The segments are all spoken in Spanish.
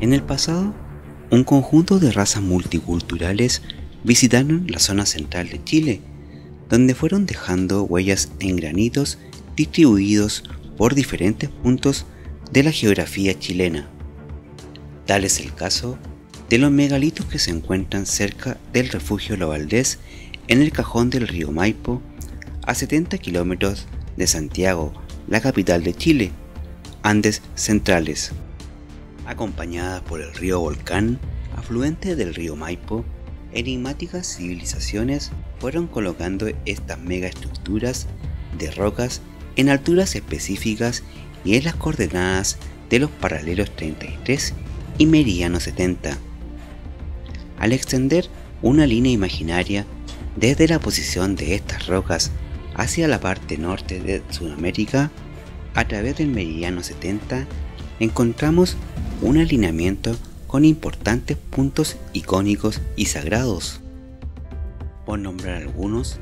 En el pasado, un conjunto de razas multiculturales visitaron la zona central de Chile, donde fueron dejando huellas en granitos distribuidos por diferentes puntos de la geografía chilena. Tal es el caso de los megalitos que se encuentran cerca del refugio Lo Valdés en el cajón del río Maipo, a 70 kilómetros de Santiago, la capital de Chile, Andes centrales. Acompañadas por el río Volcán, afluente del río Maipo, enigmáticas civilizaciones fueron colocando estas megaestructuras de rocas en alturas específicas y en las coordenadas de los paralelos 33 y meridiano 70 al extender una línea imaginaria desde la posición de estas rocas hacia la parte norte de Sudamérica, a través del meridiano 70, encontramos un alineamiento con importantes puntos icónicos y sagrados. Por nombrar algunos,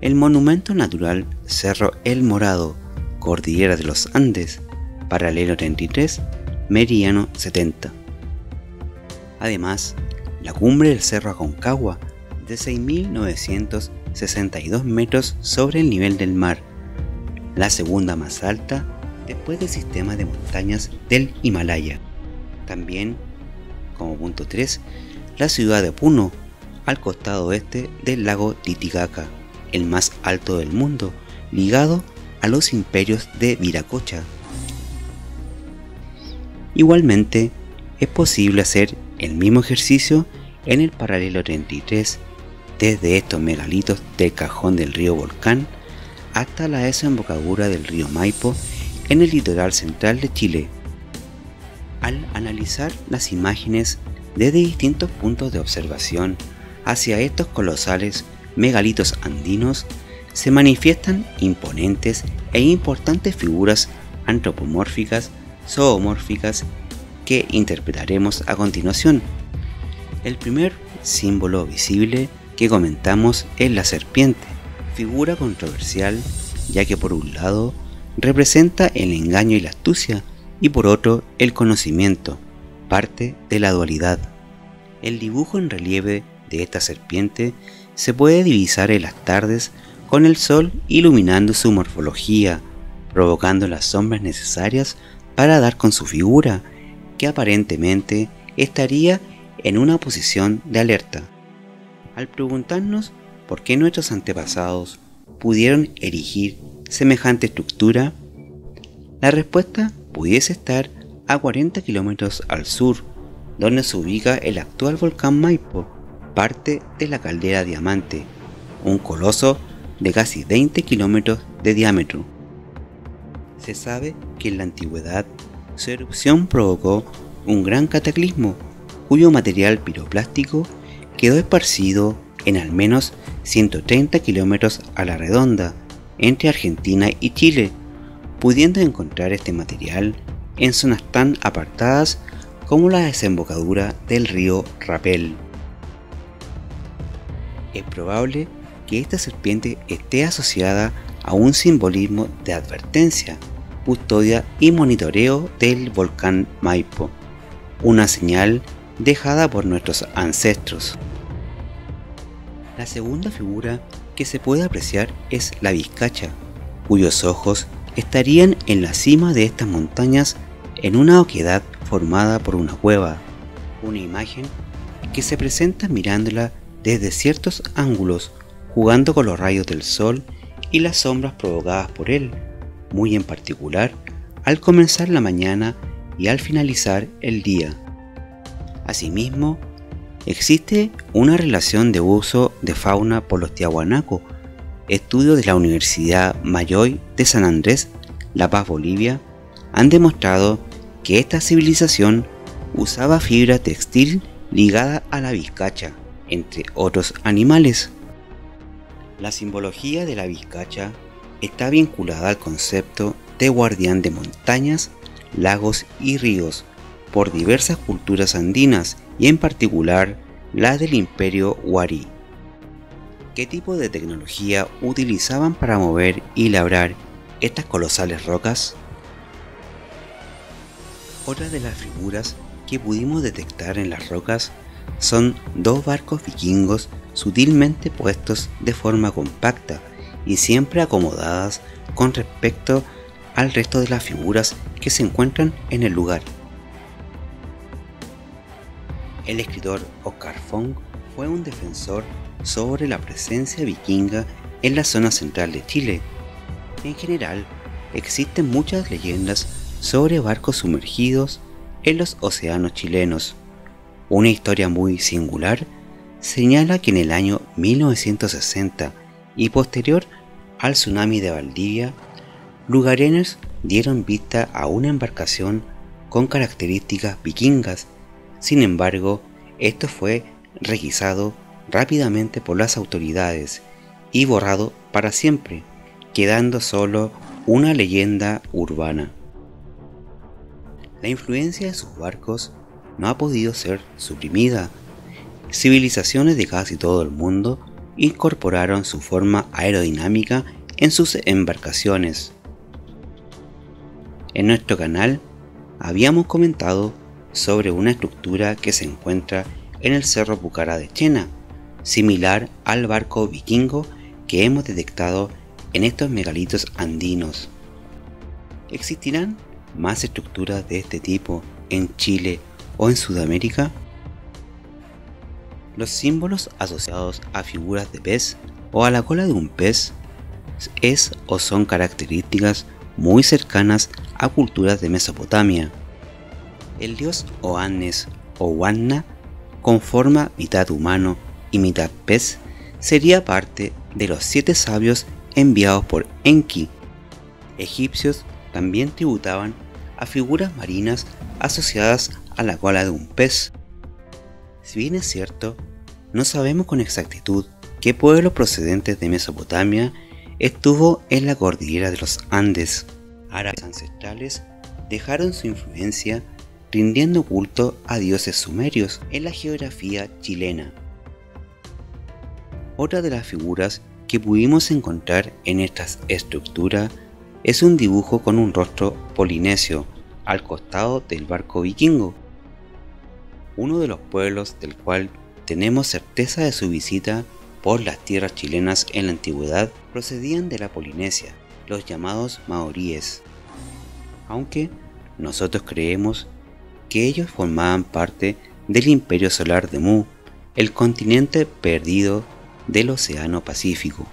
el monumento natural Cerro El Morado, Cordillera de los Andes, paralelo 33, meridiano 70. Además, la cumbre del Cerro Aconcagua, de 6.962 metros sobre el nivel del mar, la segunda más alta después del sistema de montañas del Himalaya. También, como punto 3, la ciudad de Puno, al costado oeste del lago Titicaca, el más alto del mundo, ligado a los imperios de Viracocha. Igualmente, es posible hacer el mismo ejercicio en el paralelo 33 desde estos megalitos del cajón del río Volcán hasta la desembocadura del río Maipo en el litoral central de Chile. Al analizar las imágenes desde distintos puntos de observación hacia estos colosales megalitos andinos, se manifiestan imponentes e importantes figuras antropomórficas, zoomórficas que interpretaremos a continuación. El primer símbolo visible que comentamos es la serpiente, figura controversial ya que por un lado representa el engaño y la astucia y por otro el conocimiento, parte de la dualidad. El dibujo en relieve de esta serpiente se puede divisar en las tardes con el sol iluminando su morfología, provocando las sombras necesarias para dar con su figura que aparentemente estaría en una posición de alerta. Al preguntarnos por qué nuestros antepasados pudieron erigir semejante estructura, la respuesta pudiese estar a 40 kilómetros al sur, donde se ubica el actual volcán Maipo, parte de la caldera Diamante, un coloso de casi 20 kilómetros de diámetro. Se sabe que en la antigüedad su erupción provocó un gran cataclismo cuyo material piroplástico quedó esparcido en al menos 130 kilómetros a la redonda entre Argentina y Chile, pudiendo encontrar este material en zonas tan apartadas como la desembocadura del río Rapel. Es probable que esta serpiente esté asociada a un simbolismo de advertencia custodia y monitoreo del volcán Maipo, una señal dejada por nuestros ancestros. La segunda figura que se puede apreciar es la vizcacha, cuyos ojos estarían en la cima de estas montañas en una oquedad formada por una cueva, una imagen que se presenta mirándola desde ciertos ángulos, jugando con los rayos del sol y las sombras provocadas por él muy en particular al comenzar la mañana y al finalizar el día. Asimismo, existe una relación de uso de fauna por los tiahuanaco, estudios de la Universidad Mayoy de San Andrés, La Paz, Bolivia, han demostrado que esta civilización usaba fibra textil ligada a la vizcacha, entre otros animales. La simbología de la vizcacha está vinculada al concepto de guardián de montañas, lagos y ríos por diversas culturas andinas y en particular la del imperio Wari. ¿Qué tipo de tecnología utilizaban para mover y labrar estas colosales rocas? Otra de las figuras que pudimos detectar en las rocas son dos barcos vikingos sutilmente puestos de forma compacta y siempre acomodadas con respecto al resto de las figuras que se encuentran en el lugar. El escritor Oscar Fong fue un defensor sobre la presencia vikinga en la zona central de Chile. En general, existen muchas leyendas sobre barcos sumergidos en los océanos chilenos. Una historia muy singular señala que en el año 1960 y posterior al tsunami de Valdivia, lugareños dieron vista a una embarcación con características vikingas. Sin embargo, esto fue requisado rápidamente por las autoridades y borrado para siempre, quedando solo una leyenda urbana. La influencia de sus barcos no ha podido ser suprimida. Civilizaciones de casi todo el mundo incorporaron su forma aerodinámica en sus embarcaciones. En nuestro canal habíamos comentado sobre una estructura que se encuentra en el Cerro Pucará de Chena, similar al barco vikingo que hemos detectado en estos megalitos andinos. ¿Existirán más estructuras de este tipo en Chile o en Sudamérica? Los símbolos asociados a figuras de pez o a la cola de un pez es o son características muy cercanas a culturas de Mesopotamia. El dios Oannes o Wanna, con forma mitad humano y mitad pez, sería parte de los siete sabios enviados por Enki. Egipcios también tributaban a figuras marinas asociadas a la cola de un pez. Si bien es cierto, no sabemos con exactitud qué pueblo procedente de Mesopotamia estuvo en la cordillera de los Andes. Árabes ancestrales dejaron su influencia rindiendo culto a dioses sumerios en la geografía chilena. Otra de las figuras que pudimos encontrar en esta estructura es un dibujo con un rostro polinesio al costado del barco vikingo. Uno de los pueblos del cual tenemos certeza de su visita por las tierras chilenas en la antigüedad procedían de la Polinesia, los llamados maoríes. Aunque nosotros creemos que ellos formaban parte del imperio solar de Mu, el continente perdido del Océano Pacífico.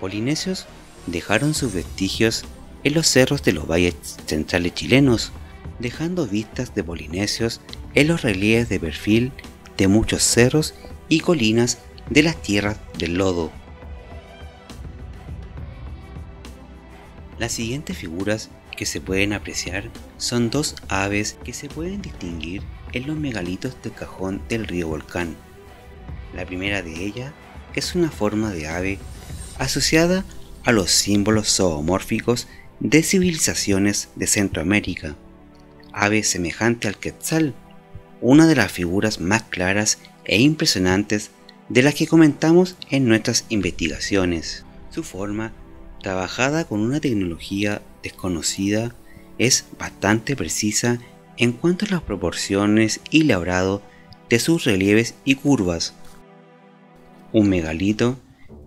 Polinesios dejaron sus vestigios en los cerros de los valles centrales chilenos, dejando vistas de polinesios en los relieves de perfil de muchos cerros y colinas de las tierras del lodo. Las siguientes figuras que se pueden apreciar son dos aves que se pueden distinguir en los megalitos del cajón del río Volcán. La primera de ellas es una forma de ave asociada a los símbolos zoomórficos de civilizaciones de Centroamérica, ave semejante al quetzal, una de las figuras más claras e impresionantes de las que comentamos en nuestras investigaciones. Su forma, trabajada con una tecnología desconocida, es bastante precisa en cuanto a las proporciones y labrado de sus relieves y curvas. Un megalito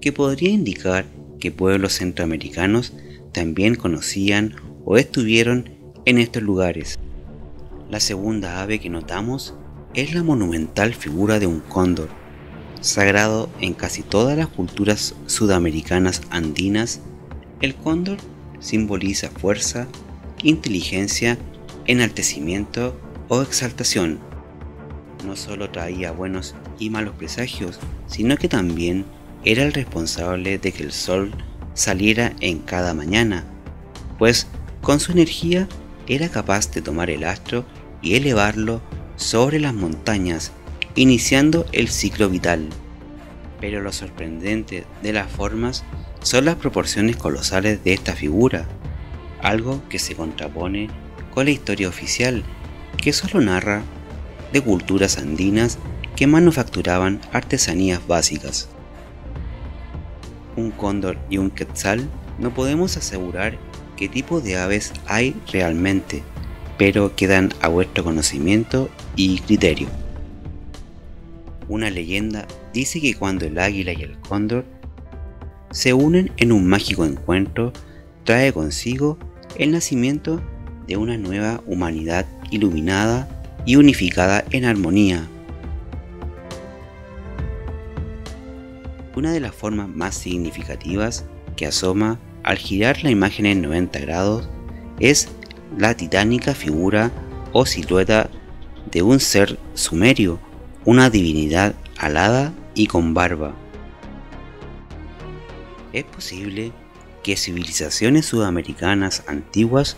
que podría indicar que pueblos centroamericanos también conocían o estuvieron en estos lugares. La segunda ave que notamos es la monumental figura de un cóndor, sagrado en casi todas las culturas sudamericanas andinas. El cóndor simboliza fuerza, inteligencia, enaltecimiento o exaltación. No solo traía buenos y malos presagios, sino que también era el responsable de que el sol saliera en cada mañana, pues con su energía era capaz de tomar el astro y elevarlo sobre las montañas, iniciando el ciclo vital. Pero lo sorprendente de las formas son las proporciones colosales de esta figura, algo que se contrapone con la historia oficial, que solo narra de culturas andinas que manufacturaban artesanías básicas. Un cóndor y un quetzal no podemos asegurar qué tipo de aves hay realmente, pero quedan a vuestro conocimiento y criterio. Una leyenda dice que cuando el águila y el cóndor se unen en un mágico encuentro, trae consigo el nacimiento de una nueva humanidad iluminada y unificada en armonía. Una de las formas más significativas que asoma al girar la imagen en 90 grados es la titánica figura o silueta de un ser sumerio, una divinidad alada y con barba. Es posible que civilizaciones sudamericanas antiguas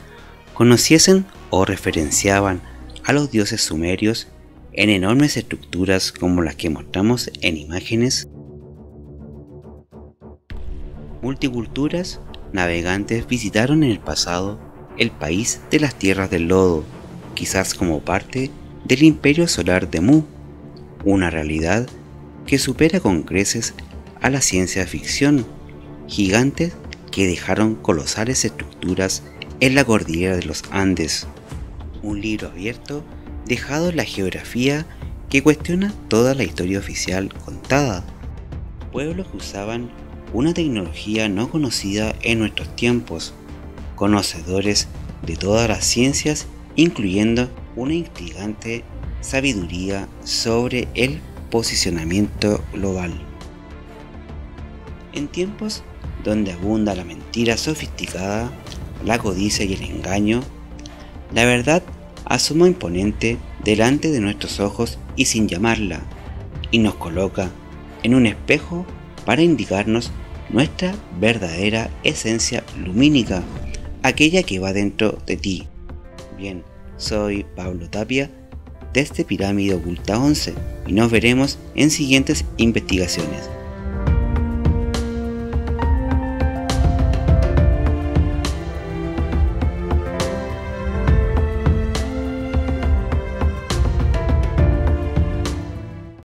conociesen o referenciaban a los dioses sumerios en enormes estructuras como las que mostramos en imágenes. Multiculturas navegantes visitaron en el pasado el país de las tierras del lodo, quizás como parte del imperio solar de Mu, una realidad que supera con creces a la ciencia ficción, gigantes que dejaron colosales estructuras en la cordillera de los Andes, un libro abierto dejado en la geografía que cuestiona toda la historia oficial contada. Pueblos que usaban una tecnología no conocida en nuestros tiempos, conocedores de todas las ciencias, incluyendo una intrigante sabiduría sobre el posicionamiento global. En tiempos donde abunda la mentira sofisticada, la codicia y el engaño, la verdad asoma imponente delante de nuestros ojos y sin llamarla, y nos coloca en un espejo para indicarnos nuestra verdadera esencia lumínica, aquella que va dentro de ti. Bien, soy Pablo Tapia desde Pirámide Oculta 11 y nos veremos en siguientes investigaciones.